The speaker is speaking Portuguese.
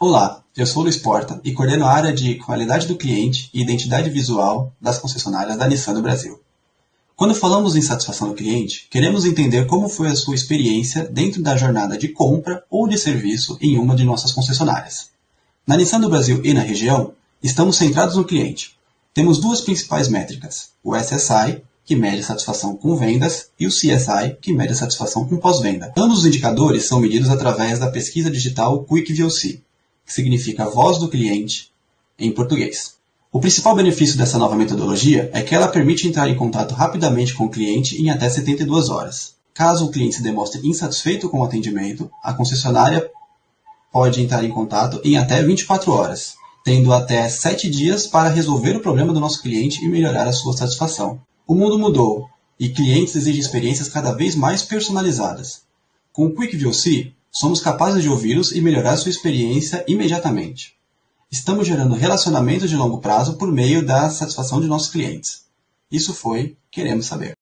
Olá, eu sou Luiz Porta e coordeno a área de qualidade do cliente e identidade visual das concessionárias da Nissan do Brasil. Quando falamos em satisfação do cliente, queremos entender como foi a sua experiência dentro da jornada de compra ou de serviço em uma de nossas concessionárias. Na Nissan do Brasil e na região, estamos centrados no cliente. Temos duas principais métricas: o SSI, que mede satisfação com vendas, e o CSI, que mede satisfação com pós-venda. Ambos os indicadores são medidos através da pesquisa digital Quick VOC, que significa voz do cliente em português. O principal benefício dessa nova metodologia é que ela permite entrar em contato rapidamente com o cliente em até 72 horas. Caso o cliente se demonstre insatisfeito com o atendimento, a concessionária pode entrar em contato em até 24 horas, tendo até 7 dias para resolver o problema do nosso cliente e melhorar a sua satisfação. O mundo mudou e clientes exigem experiências cada vez mais personalizadas. Com o Quick VOC, somos capazes de ouvi-los e melhorar sua experiência imediatamente. Estamos gerando relacionamentos de longo prazo por meio da satisfação de nossos clientes. Isso foi Queremos Saber.